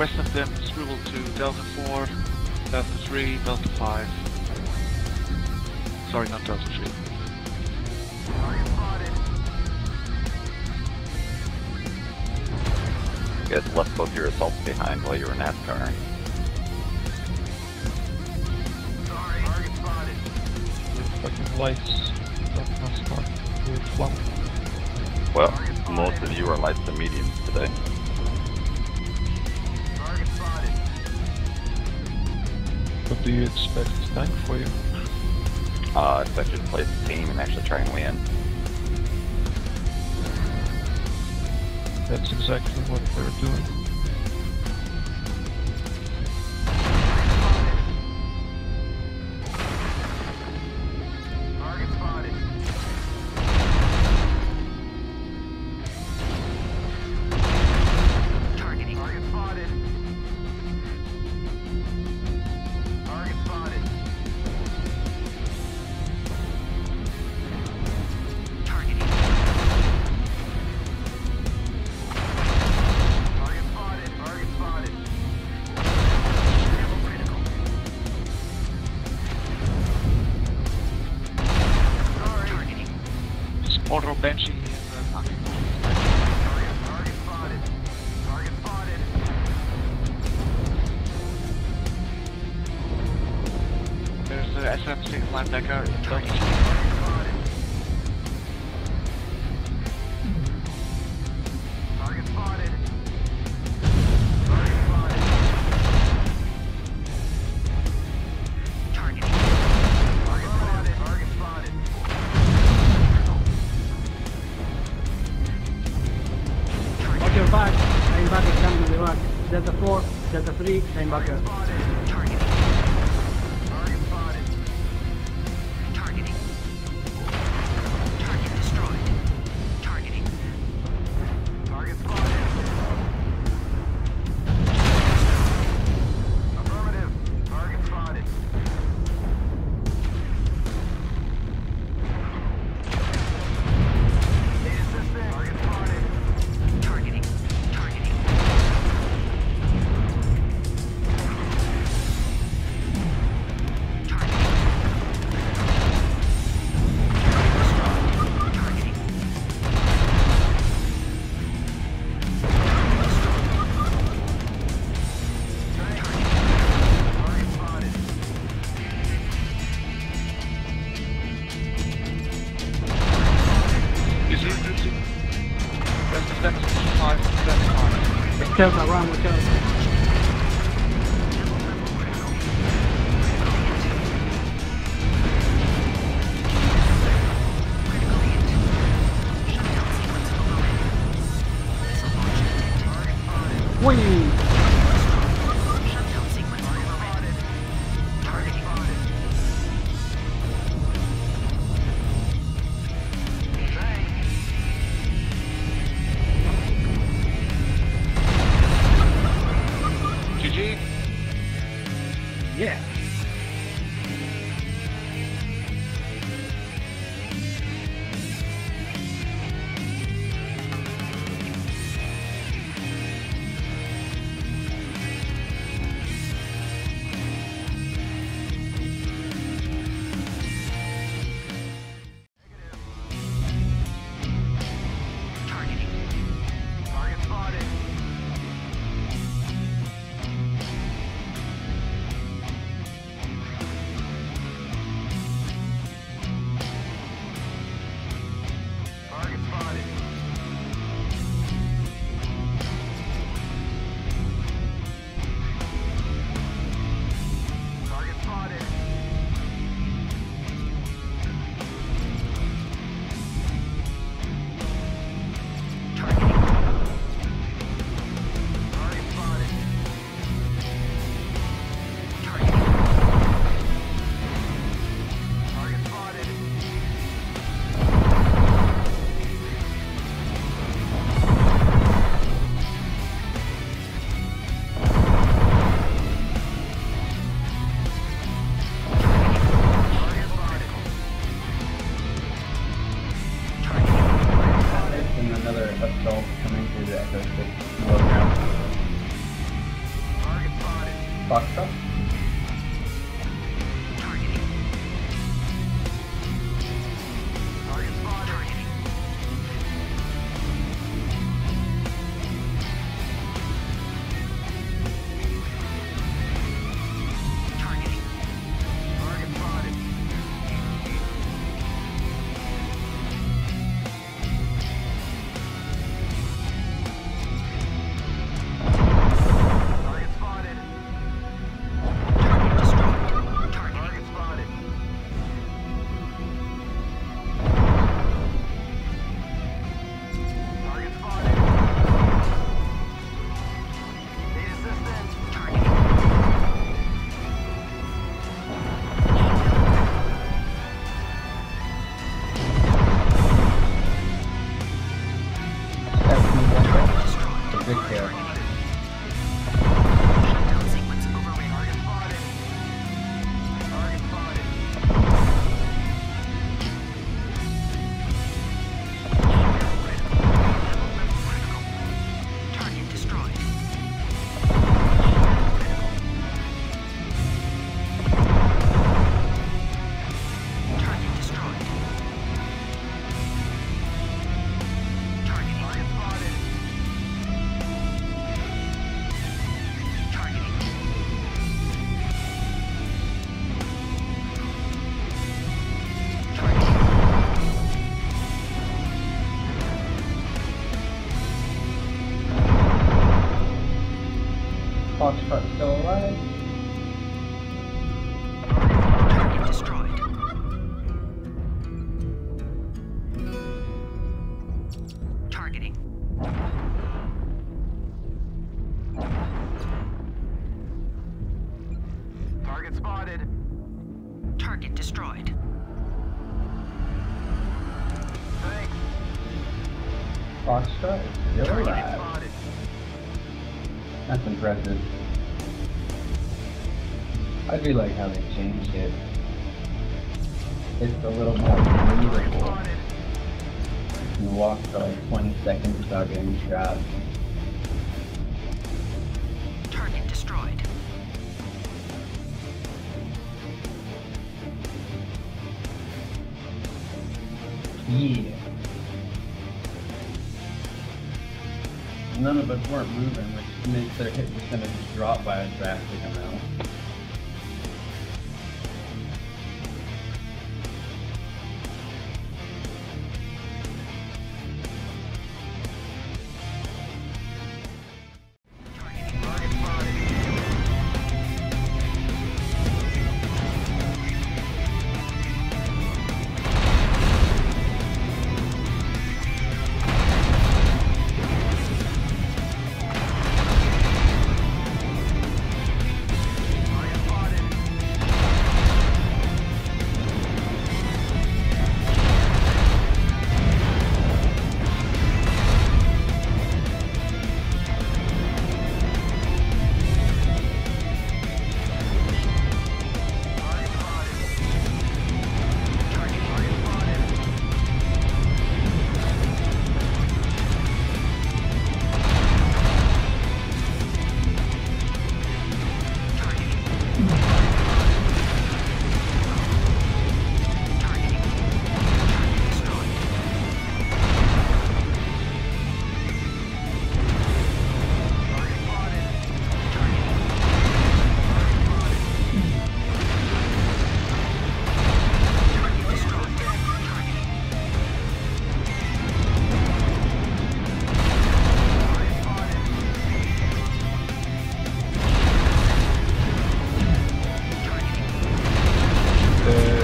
West of them, swivel to Delta 4, Delta 3, Delta 5. Sorry, not Delta 3. Target spotted. You guys left both your assaults behind while you were NASCAR. Sorry. Target spotted. Fucking lights. Don't NASCAR. Do it flunk. Well, most of you are lights and mediums today. What do you expect tank for you? Uh, I expect you to play the team and actually try and win. That's exactly what we're doing. Spotted. Roger 5, linebacker coming to the back. Delta 4, Delta 3, linebacker. Delta 5. Delta, run, watch Bastard. Fox truck still alive. Destroyed. Targeting. Target spotted. Target still alive. That's impressive. I do like how they changed it. It's a little more believable. You walk for like 20 seconds without getting shot. Target destroyed. Yeah. None of us weren't moving, makes their hit percentage drop by a drastic amount.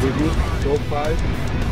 Uh, with you, top five.